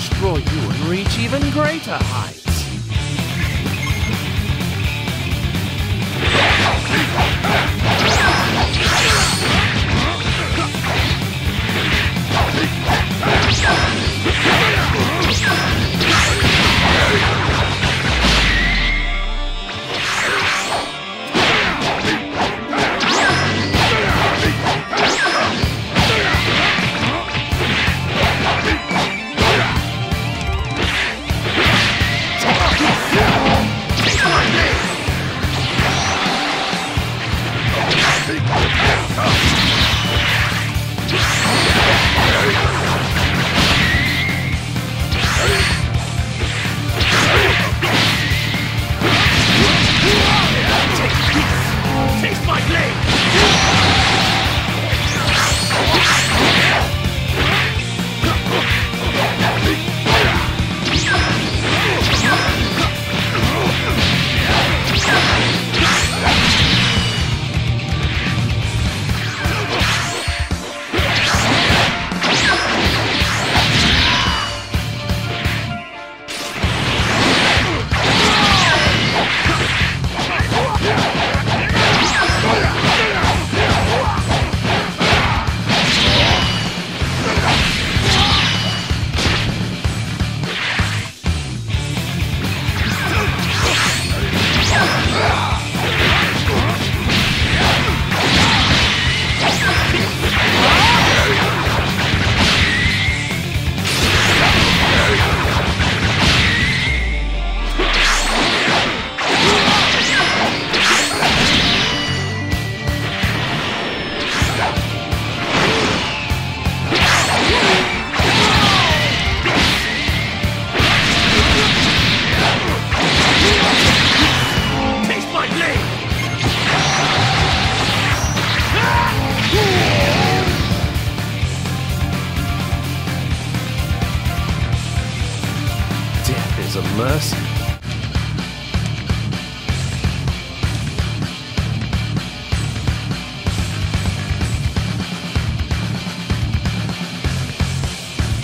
destroy you and reach even greater heights.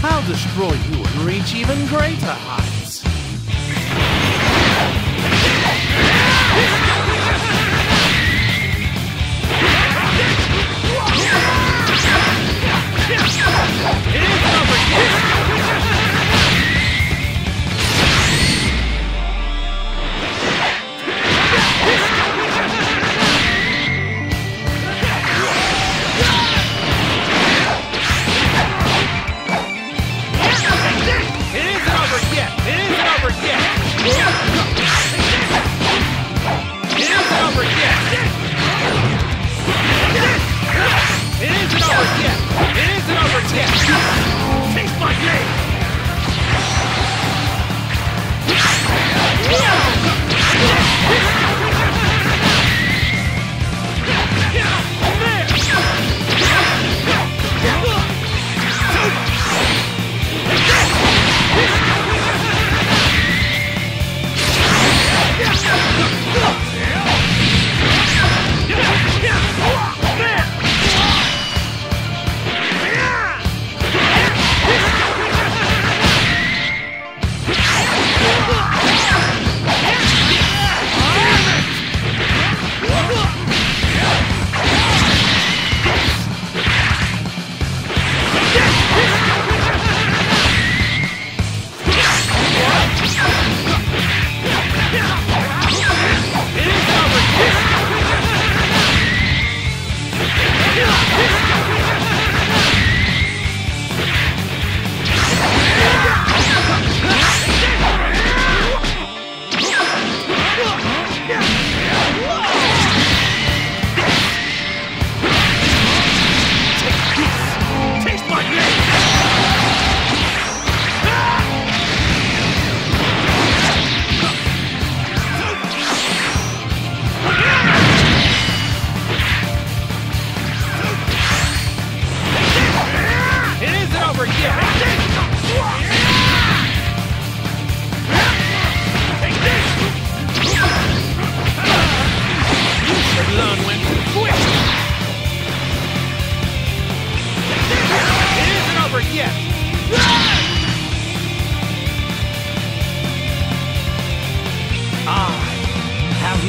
I'll destroy you and reach even greater heights.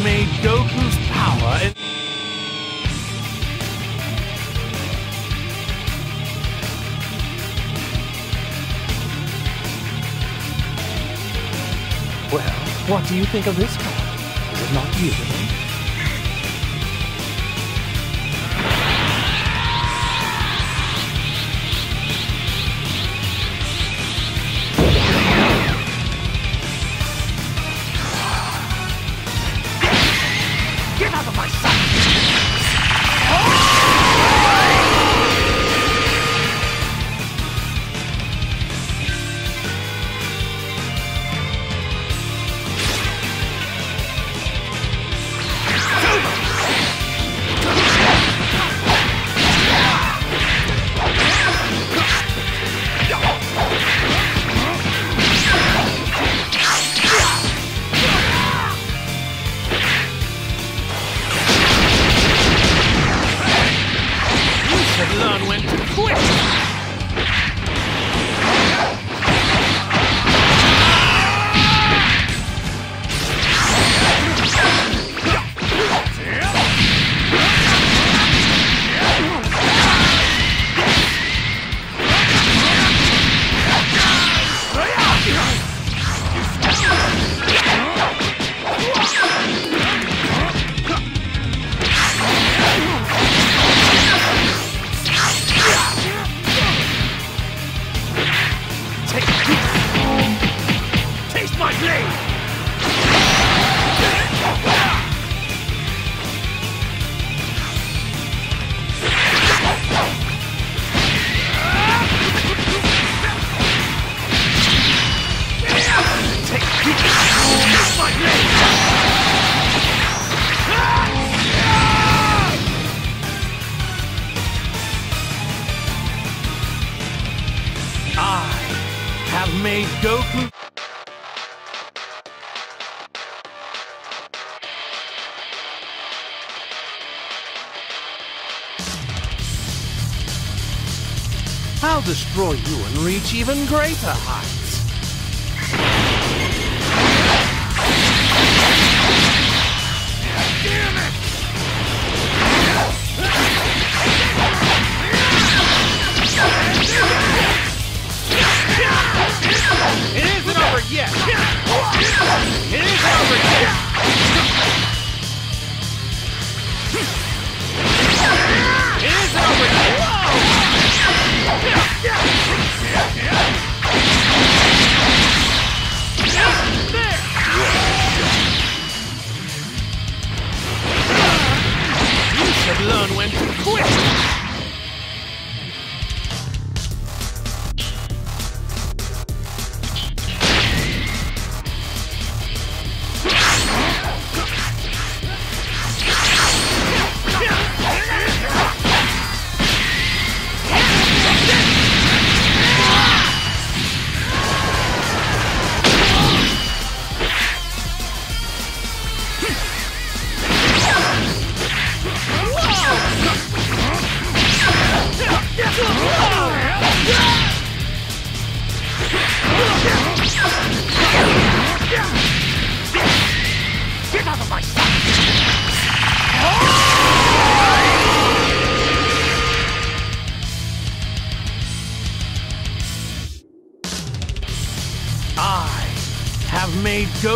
Goku's power and Well, what do you think of this card? Is it not beautiful? Goku. I'll destroy you and reach even greater heights. It isn't over yet! It isn't over yet!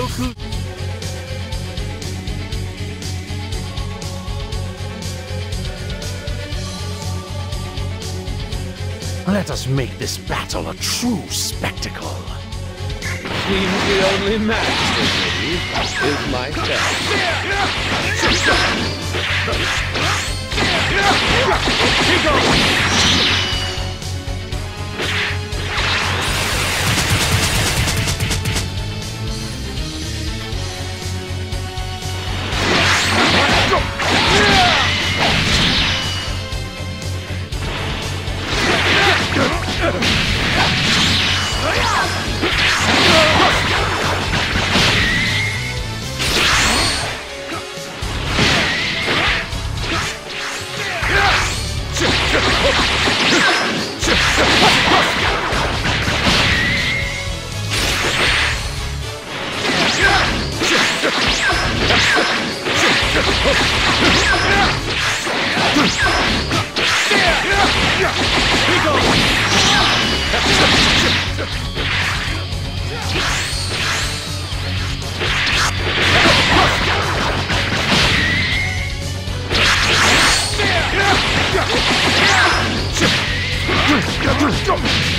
Goku. Let us make this battle a true spectacle. Seems the only match for me is myself. Exact.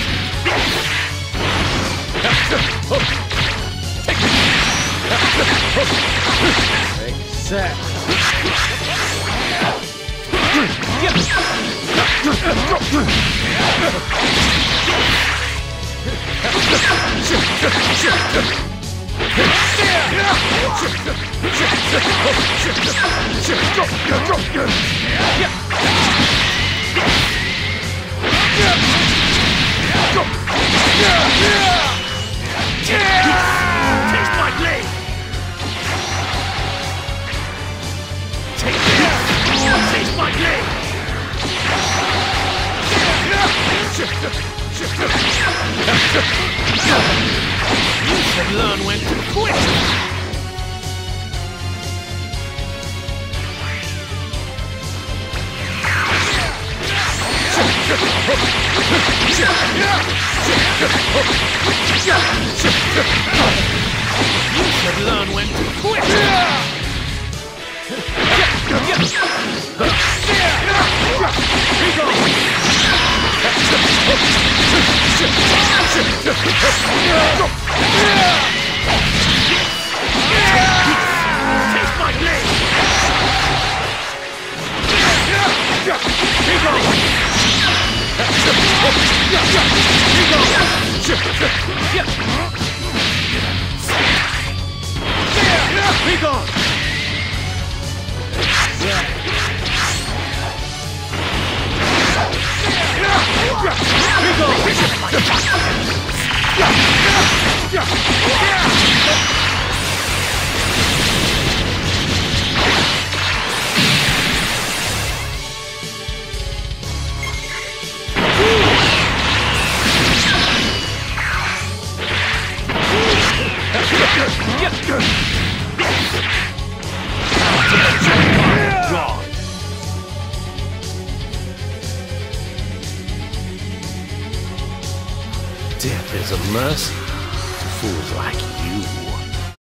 Yeah. Taste my blade! Take this! Taste my blade! You should learn when to quit. You should learn when to Here goes! Mercy